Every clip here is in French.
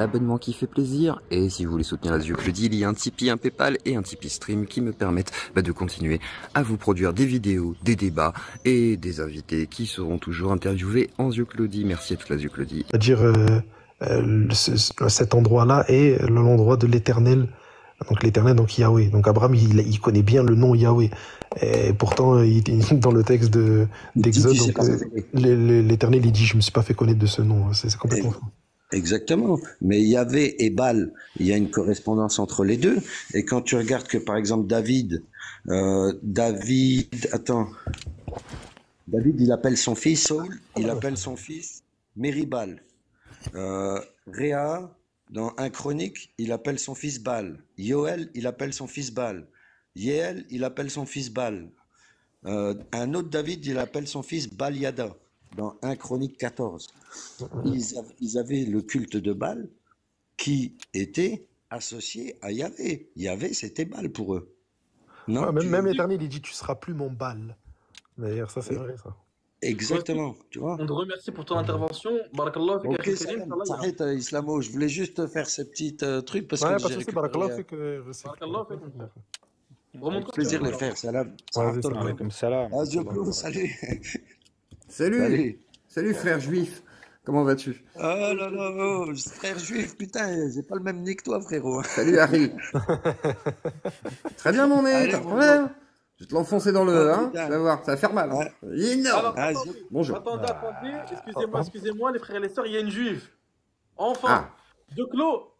l'abonnement qui fait plaisir. Et si vous voulez soutenir la Claudie, il y a un Tipeee, un Paypal et un Tipeee Stream qui me permettent bah, de continuer à vous produire des vidéos, des débats et des invités qui seront toujours interviewés en Claudie. Merci à toute la Claudie. C'est-à-dire euh, euh, cet endroit-là est l'endroit de l'éternel. Donc l'éternel, donc Yahweh. Donc Abraham, il, il, connaît bien le nom Yahweh. Et pourtant, il, dans le texte d'Exode, euh, l'éternel, il dit, je me suis pas fait connaître de ce nom. C'est complètement faux. Exactement. Mais Yahvé et Baal, il y a une correspondance entre les deux. Et quand tu regardes que, par exemple, David, euh, David, attends, David, il appelle son fils Saul, il appelle son fils Meribal. Euh, Réa, dans un chronique, il appelle son fils Baal. Yoel, il appelle son fils Baal. Yéel, il appelle son fils Baal. Euh, un autre David, il appelle son fils Baliada dans 1 Chronique 14. Ils, avaient le culte de Baal qui était associé à Yahvé. Yahvé, c'était Baal pour eux. Non, même, même l'Éternel, il dit Tu seras plus mon Baal. D'ailleurs, ça, c'est vrai, ça. Exactement, tu vois. On te remercie pour ton intervention. Barakallah, ok, Arrête, euh, Islamo, je voulais juste faire ces petits euh, trucs parce ouais, que j'ai récupéré... Barakallah, fait que... Barakallah, fait que... plaisir de les faire, salam. Salam. Salam. Salut. Salut Salut frère juif Comment vas-tu? Oh là là, oh, frère juif, putain, j'ai pas le même nez que toi, frérot. Salut Harry Très bien mon nez, t'as problème Je vais te l'enfoncer dans le. Oh, hein, tu vas voir, ça va faire mal. Hein. Énorme ah, Bonjour. Attendez, attendez, excusez-moi, excusez-moi, les frères et les sœurs, il y a une juive. Enfin, ah. de Clos,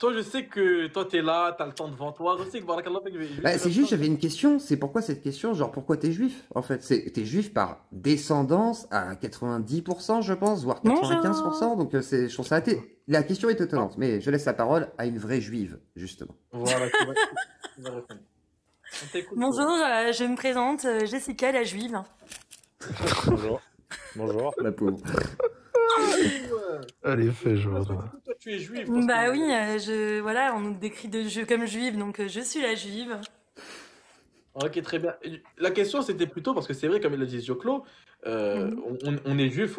toi, je sais que toi, tu es là, tu as le temps devant toi. Je sais que bah, c'est juste, j'avais une question. C'est pourquoi cette question Genre, pourquoi tu es juif En fait, tu es juif par descendance à 90%, je pense, voire 95%. Donc, euh, c'est, je trouve ça La question est étonnante, mais je laisse la parole à une vraie juive, justement. Voilà, Bonjour, euh, je me présente, euh, Jessica, la juive. Bonjour. Bonjour. La pauvre. Allez, fais jouer. Toi, tu es juive. Bah oui, euh, je, voilà, on nous décrit de jeu comme juive, donc euh, je suis la juive. Ok, très bien. La question, c'était plutôt parce que c'est vrai, comme il a dit Joclo, euh, mhm. on, est juif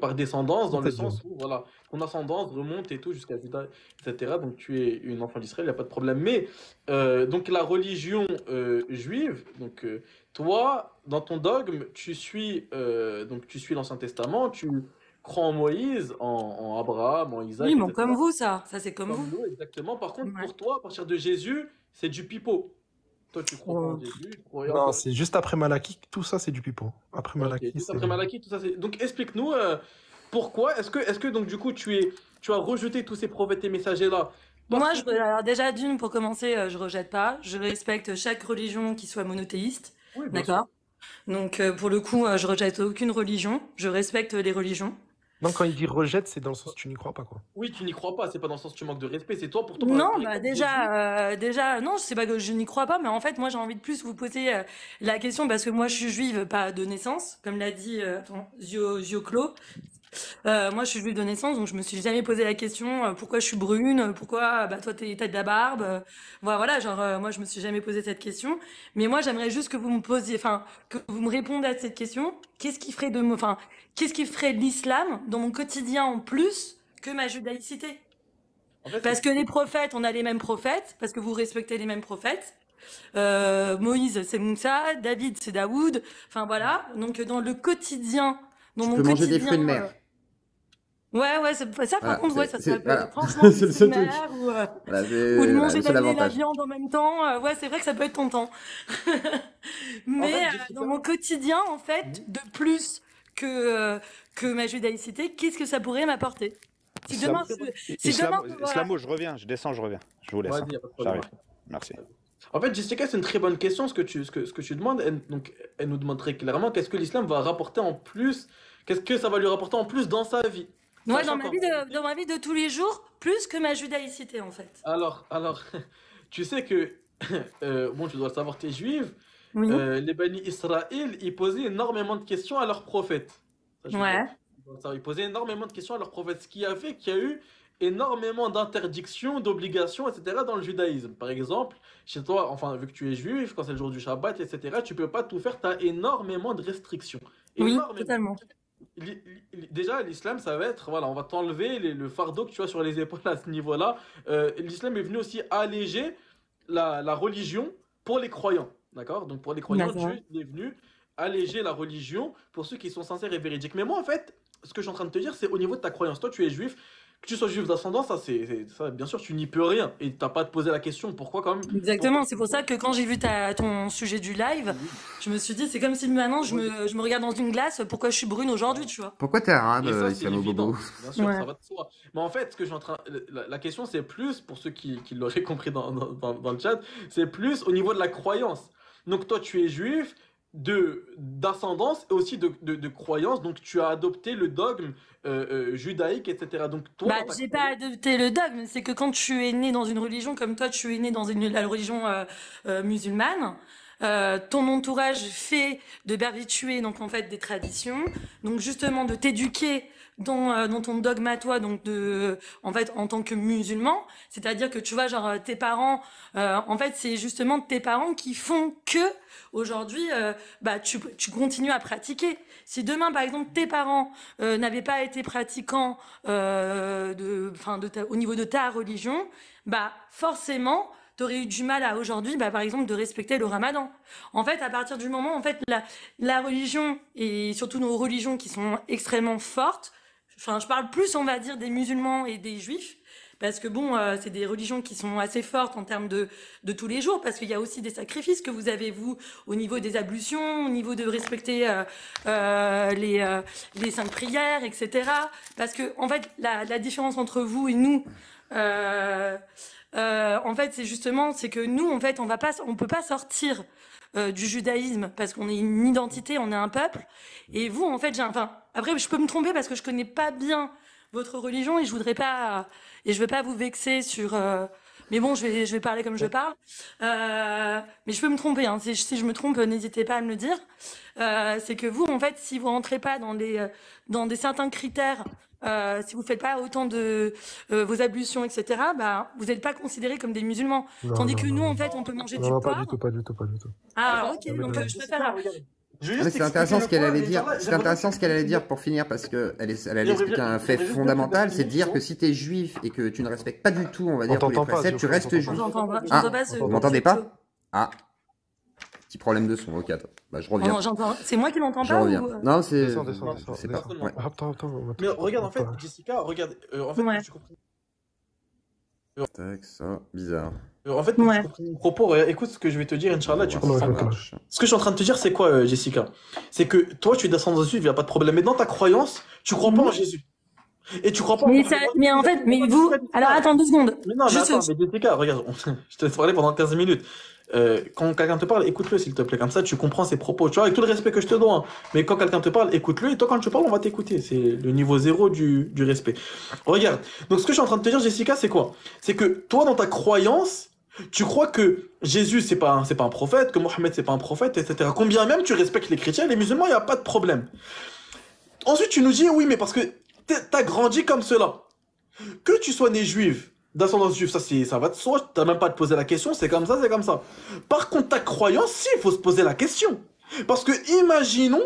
par descendance, dans le sens où voilà, ton ascendance remonte et tout jusqu'à Juda, etc. Donc tu es une enfant d'Israël, il n'y a pas de problème. Mais donc la religion juive, donc toi, dans ton dogme, tu suis donc tu suis l'Ancien Testament, tu crois en Moïse, en, Abraham, en Isaac. Oui, mais comme vous, ça. Ça, c'est comme, vous. exactement. Par contre, pour toi, à partir de Jésus, c'est du pipeau. Toi, tu crois en Jésus Non, c'est juste après Malachie, tout ça, c'est du pipeau. Après Malachie. après Malachie, tout ça, c'est. Donc, explique-nous euh, pourquoi. Est-ce que, est que, donc, du coup, tu, es, tu as rejeté tous ces prophètes et messagers-là moi, je, alors déjà d'une, pour commencer, euh, je rejette pas. Je respecte chaque religion qui soit monothéiste. D'accord? Donc, euh, pour le coup, je rejette aucune religion. Je respecte les religions. Non, quand il dit rejette, c'est dans le sens tu n'y crois pas, quoi. Oui, tu n'y crois pas, c'est pas dans le sens tu manques de respect, c'est toi pour toi. Non, bah déjà, euh, déjà, non, c'est pas que je n'y crois pas, mais en fait, moi, j'ai envie de plus vous poser euh, la question parce que moi, je suis juive, pas de naissance, comme l'a dit euh, Zio, Zio euh, moi, je suis juive de naissance, donc je me suis jamais posé la question euh, pourquoi je suis brune, pourquoi bah toi t'es t'as de la barbe. Euh, voilà, genre moi je me suis jamais posé cette question. Mais moi, j'aimerais juste que vous me posiez, enfin que vous me répondiez à cette question. Qu'est-ce qui ferait de, enfin qu'est-ce qui ferait l'islam dans mon quotidien en plus que ma judaïcité? Parce que les prophètes, on a les mêmes prophètes, parce que vous respectez les mêmes prophètes. Moïse, c'est Moussa, David, c'est Daoud. Enfin voilà. Donc dans le quotidien, dans tu mon peux manger des fruits de mer. Ouais, ouais, ça par contre, ouais, ça serait voilà. franchement c'est le seul truc. Ou, euh, ou de manger la, la, viande en même temps. Euh, ouais, c'est vrai que ça peut être tentant. Mais euh, dans mon quotidien, en fait, mmh. de plus que, euh, que ma judaïcité, qu'est-ce que ça pourrait m'apporter? Si demain, si demain, Islamo, je reviens, je descends, je reviens. Je vous laisse. Hein. J'arrive. Merci. En fait, Jessica, c'est une très bonne question ce que tu, ce que, ce que tu demandes. Elle, donc, elle nous demande très clairement qu'est-ce que l'islam va rapporter en plus, qu'est-ce que ça va lui rapporter en plus dans sa vie? Moi, dans ma, vie de, dans ma vie de tous les jours, plus que ma judaïcité, en fait. Alors, alors tu sais que, euh, bon, tu dois le savoir, tu es juive. Euh, les bénis Israël, ils posaient énormément de questions à leurs prophètes. ouais. ils posaient énormément de questions à leurs prophètes, ce qui a fait qu'il y a eu énormément d'interdictions, d'obligations, etc. dans le judaïsme. Par exemple, chez toi, enfin, vu que tu es juif, quand c'est le jour du Shabbat, etc., tu peux pas tout faire, tu as énormément de restrictions. Oui, totalement. Déjà, l'islam, ça va être, voilà, on va t'enlever le fardeau que tu as sur les épaules à ce niveau-là. Euh, l'islam est venu aussi alléger la, la religion pour les croyants. D'accord? Donc pour les croyants, Dieu est venu alléger la religion pour ceux qui sont sincères et véridiques. Mais moi, en fait, ce que je suis en train de te dire, c'est au niveau de ta croyance. Toi, tu es juif, que tu sois juif d'ascendance, ça, c'est, ça, bien sûr, tu n'y peux rien. Et t'as pas à te poser la question pourquoi quand même? Exactement, c'est pour ça que quand j'ai vu ta, ton sujet du live, je me suis dit, c'est comme si maintenant je me, je me regarde dans une glace, pourquoi je suis brune aujourd'hui, tu vois? Pourquoi t'es arabe, Islamo Bobo? Bien sûr, ça va de soi. Mais en fait, ce que je suis en train. La, question, c'est plus, pour ceux qui, qui l'auraient compris dans, dans, dans le chat, c'est plus au niveau de la croyance. Donc toi, tu es juif, de d'ascendance et aussi de, de, croyance. Donc tu as adopté le dogme euh, euh, judaïque, etc. Donc toi, bah, j'ai pas adopté le dogme. C'est que quand tu es né dans une religion comme toi, tu es né dans une la religion euh, musulmane. ton entourage fait de perpétuer donc en fait des traditions, donc justement de t'éduquer dans, dans ton dogme à toi, donc de, en fait, en tant que musulman, c'est-à-dire que tu vois, genre tes parents, en fait, c'est justement tes parents qui font que Aujourd'hui, euh, bah, tu, tu, continues à pratiquer. Si demain, par exemple, tes parents euh, n'avaient pas été pratiquants euh, de, de au niveau de ta religion, bah, forcément, tu aurais eu du mal à aujourd'hui, bah, par exemple, de respecter le ramadan. En fait, à partir du moment, en fait, la, la religion, et surtout nos religions qui sont extrêmement fortes, enfin, je parle plus, on va dire, des musulmans et des juifs, parce que bon, euh, c'est des religions qui sont assez fortes en termes de, de tous les jours, parce qu'il y a aussi des sacrifices que vous avez, vous, au niveau des ablutions, au niveau de respecter euh, euh, les, les cinq prières, etc. Parce que, en fait, la, la différence entre vous et nous, en fait, c'est justement, c'est que nous, en fait, on va pas, on peut pas sortir du judaïsme parce qu'on est une identité, on est un peuple. Et vous, en fait, j'ai, enfin, après, je peux me tromper parce que je connais pas bien votre religion et je voudrais pas et je veux pas vous vexer sur euh, mais bon je vais je vais parler comme je parle euh, mais je peux me tromper hein. si, si, je me trompe n'hésitez pas à me le dire euh, c'est que vous en fait si vous rentrez pas dans des dans des certains critères euh, si vous faites pas autant de euh, vos ablutions, etc., bah, vous n'êtes pas considérés comme des musulmans. Tandis que nous, en fait, on peut manger du non, pas du tout, pas du tout, pas du tout. Ah, ok, donc je préfère. C'est intéressant ce qu'elle allait dire. C'est intéressant ce qu'elle allait dire pour finir parce que elle, est, elle allait expliquer un fait fondamental, c'est de dire que si tu es juif et que tu ne respectes pas du tout, on va dire, tous les préceptes, tu restes juif. Ah, vous m'entendez pas Ah, petit problème de son. Ok, attends. Bah, je reviens. C'est moi qui l'entends pas reviens. Ou... Non, c'est. C'est pas. Ouais. Attends, attends. Mais regarde, en fait, Jessica, regarde. Euh, en fait, ouais. tu comprends. Tac, ça, bizarre. En fait, ouais. tu propos, écoute ce que je vais te dire, Inch'Allah, tu comprends. Ce que je suis en train de te dire, c'est quoi, euh, Jessica? C'est que toi, tu es descendant juif, il n'y a pas de problème. Mais dans ta croyance, tu crois pas en Jésus. Et tu crois pas mais, ça, mais en fait, mais vous. Alors attends deux secondes. Mais non, mais attends, mais Jessica, regarde, je te laisse parler pendant 15 minutes. Euh, quand quelqu'un te parle, écoute-le s'il te plaît. Comme ça, tu comprends ses propos. Tu vois, avec tout le respect que je te dois. Hein. Mais quand quelqu'un te parle, écoute-le. Et toi, quand tu parles, on va t'écouter. C'est le niveau zéro du, du respect. Regarde. Donc, ce que je suis en train de te dire, Jessica, c'est quoi? C'est que toi, dans ta croyance, tu crois que Jésus, c'est pas, c'est pas un prophète, que Mohammed, c'est pas un prophète, etc. Combien même tu respectes les chrétiens, les musulmans, il n'y a pas de problème. Ensuite, tu nous dis, oui, mais parce que t'as grandi comme cela. Que tu sois né juif, d'ascendance juive, ça, ça va de soi, t'as même pas à te poser la question, c'est comme ça, c'est comme ça. Par contre, ta croyance, si, il faut se poser la question. Parce que, imaginons,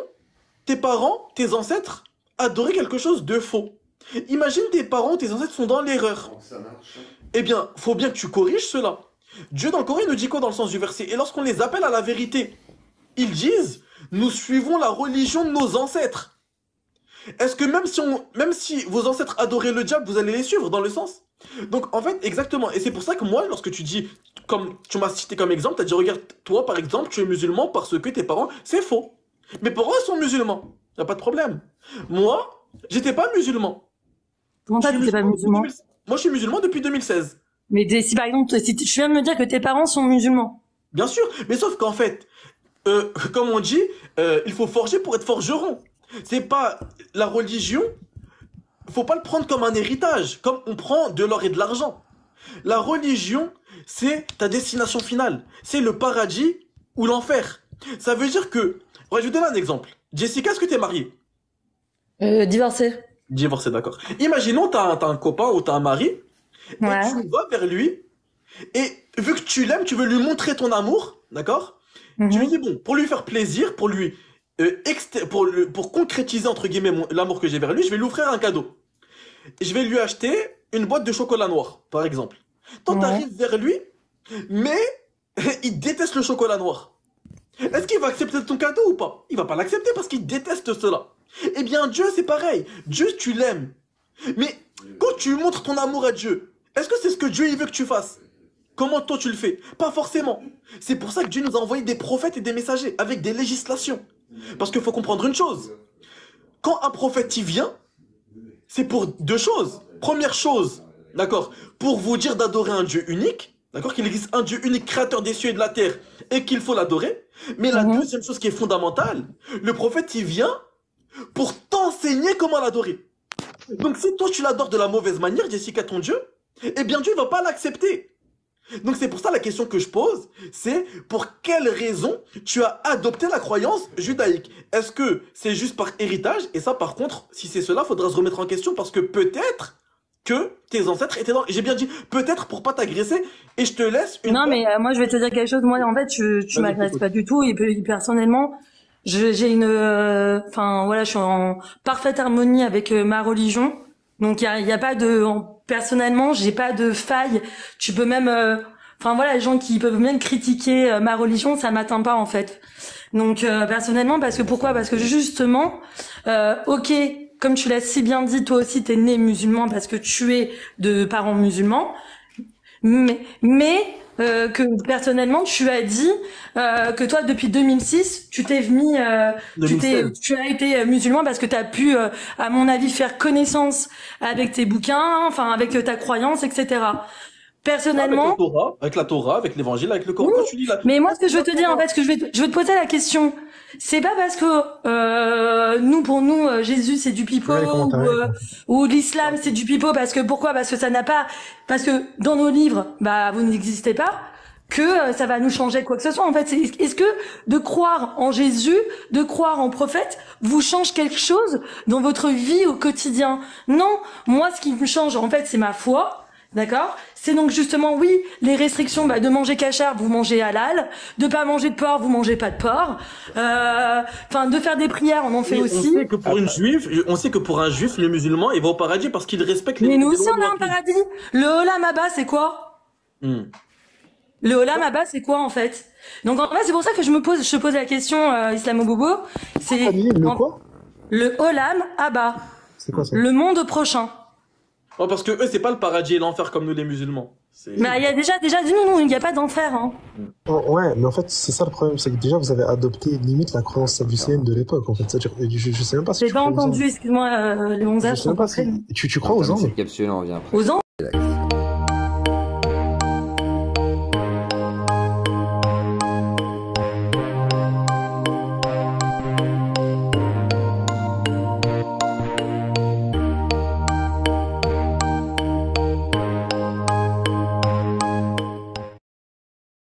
tes parents, tes ancêtres, adoraient quelque chose de faux. Imagine tes parents, tes ancêtres sont dans l'erreur. Eh bien, faut bien que tu corriges cela. Dieu dans le Coran nous dit quoi dans le sens du verset? Et lorsqu'on les appelle à la vérité, ils disent Nous suivons la religion de nos ancêtres. Est-ce que même si, on, même si vos ancêtres adoraient le diable, vous allez les suivre dans le sens? Donc en fait, exactement. Et c'est pour ça que moi, lorsque tu dis, comme tu m'as cité comme exemple, tu as dit Regarde, toi par exemple, tu es musulman parce que tes parents, c'est faux. Mes parents sont musulmans. Y a pas de problème. Moi, j'étais pas musulman. Comment ça, pas musulman Moi, je suis musulman depuis 2016. Mais si par exemple, si tu viens de me dire que tes parents sont musulmans. Bien sûr, mais sauf qu'en fait, euh, comme on dit, euh, il faut forger pour être forgeron. C'est pas la religion. Faut pas le prendre comme un héritage, comme on prend de l'or et de l'argent. La religion, c'est ta destination finale. C'est le paradis ou l'enfer. Ça veut dire que, je vais donner un exemple. Jessica, est-ce que tu es mariée? Euh, Divorcée. Divorcée, d'accord. Imaginons, tu as, un copain ou tu as un mari et tu vas vers lui, et vu que tu l'aimes, tu veux lui montrer ton amour, d'accord? Tu lui mhm. dis, bon, pour lui faire plaisir, pour lui pour, pour concrétiser entre guillemets l'amour que j'ai vers lui, je vais lui offrir un cadeau. Je vais lui acheter une boîte de chocolat noir, par exemple. Toi, tu arrives vers lui, mais il déteste le chocolat noir. Est-ce qu'il va accepter ton cadeau ou pas? Il va pas l'accepter parce qu'il déteste cela. Eh bien, Dieu, c'est pareil. Dieu, tu l'aimes. Mais quand tu montres ton amour à Dieu, est-ce que c'est ce que Dieu il veut que tu fasses? Comment toi tu le fais? Pas forcément. C'est pour ça que Dieu nous a envoyé des prophètes et des messagers avec des législations. Parce qu'il faut comprendre une chose. Quand un prophète y vient, c'est pour deux choses. Première chose, d'accord, pour vous dire d'adorer un Dieu unique, d'accord, qu'il existe un Dieu unique créateur des cieux et de la terre et qu'il faut l'adorer. Mais la mhm. deuxième chose qui est fondamentale, le prophète il vient pour t'enseigner comment l'adorer. Donc si toi tu l'adores de la mauvaise manière, Jessica, ton Dieu, eh bien Dieu ne va pas l'accepter. Donc c'est pour ça la question que je pose, c'est pour quelle raison tu as adopté la croyance judaïque? Est-ce que c'est juste par héritage? Et ça par contre, si c'est cela, faudra se remettre en question parce que peut-être que tes ancêtres étaient dans... J'ai bien dit peut-être pour pas t'agresser et je te laisse une... Non mais euh, moi je vais te dire quelque chose, moi en fait tu, tu m'agresses pas du tout et personnellement j'ai une... Euh, enfin voilà, je suis en parfaite harmonie avec euh, ma religion. Donc il y a, y a, pas de personnellement, j'ai pas de faille. Tu peux même euh, enfin voilà, les gens qui peuvent même critiquer euh, ma religion, ça m'atteint pas en fait. Donc euh, personnellement parce que pourquoi? Parce que justement OK, comme tu l'as si bien dit, toi aussi tu es né musulman parce que tu es de parents musulmans. Mais mais euh, que personnellement tu as dit euh, que toi depuis 2006 tu t'es mis euh, tu tu as été musulman parce que tu as pu à mon avis faire connaissance avec tes bouquins enfin avec ta croyance etc personnellement avec la Torah avec l'évangile avec le Coran. Tu dis mais moi ce que je veux te dire en fait ce que je vais je veux te poser la question c'est pas parce que euh, nous pour nous euh, Jésus c'est du pipeau ou, euh, ou l'islam c'est du pipeau parce que pourquoi? Parce que ça n'a pas parce que dans nos livres bah vous n'existez pas que euh, ça va nous changer quoi que ce soit. En fait est-ce que de croire en Jésus de croire en prophète vous change quelque chose dans votre vie au quotidien? Non. Moi ce qui me change en fait c'est ma foi D'accord? C'est donc justement, oui, les restrictions bah, de manger cachard, vous mangez halal, de pas manger de porc, vous mangez pas de porc, euh, enfin de faire des prières, on en fait aussi. On sait que pour une juive, on sait que pour un juif, le musulman, il va au paradis parce qu'il respecte les. Mais nous aussi, on a un paradis. Le Olam Abba, c'est quoi? Hmm. Le Olam Abba, c'est quoi en fait? Donc en fait, c'est pour ça que je me pose, je pose la question, euh, Islamo Bobo. C'est le quoi? Le Olam Abba. C'est quoi ça? Le monde prochain. Oh, parce que eux, c'est pas le paradis et l'enfer comme nous les musulmans. Mais il y a déjà, déjà, dis-nous, non, il n'y a pas d'enfer. Hein. Oh, ouais, mais en fait, c'est ça le problème, c'est que déjà vous avez adopté limite la croyance sadducéenne de l'époque. En fait, je, je, sais même pas si. J'ai pas entendu, excuse-moi, euh, les 11 Je sais pas si. Tu, tu crois aux anges capsule, on vient Aux anges